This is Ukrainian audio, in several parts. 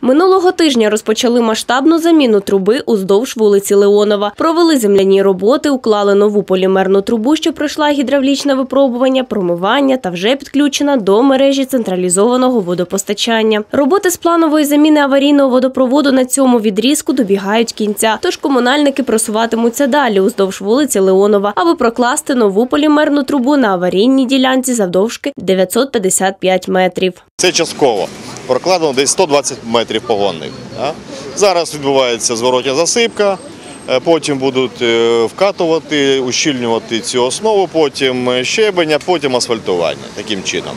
Минулого тижня розпочали масштабну заміну труби уздовж вулиці Леонова. Провели земляні роботи, уклали нову полімерну трубу, що пройшла гідравлічне випробування, промивання та вже підключена до мережі централізованого водопостачання. Роботи з планової заміни аварійного водопроводу на цьому відрізку добігають кінця. Тож комунальники просуватимуться далі уздовж вулиці Леонова, аби прокласти нову полімерну трубу на аварійній ділянці завдовжки 955 метрів. Це частково. Прокладено десь 120 метрів погонних. Зараз відбувається зворотня засипка, е, потім будуть е, вкатувати, ущільнювати цю основу, потім щебення, потім асфальтування таким чином.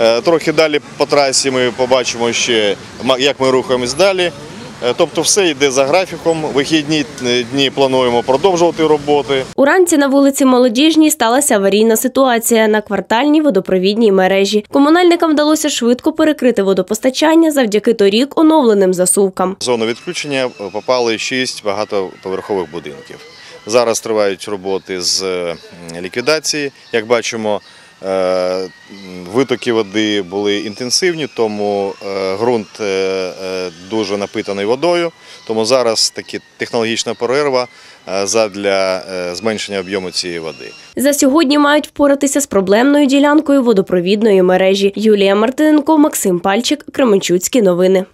Е, Трохи далі по трасі ми побачимо ще, як ми рухаємось далі. Е, Тобто все йде за графіком. Вихідні е, дні плануємо продовжувати роботи. Уранці на вулиці Молодіжній сталася аварійна ситуація на квартальній водопровідній мережі. Комунальникам вдалося швидко перекрити водопостачання завдяки торік оновленим засувкам. В зону відключення попали шість багатоповерхових будинків. Зараз тривають роботи з е, ліквідації. Як бачимо, витоки води були інтенсивні, тому е, ґрунт е, е, дуже напитаний водою. Тому зараз таки технологічна перерва е, задля е, зменшення об'єму цієї води. За сьогодні мають впоратися з проблемною ділянкою водопровідної мережі. Юлія Мартиненко, Максим Пальчик, Кременчуцькі новини.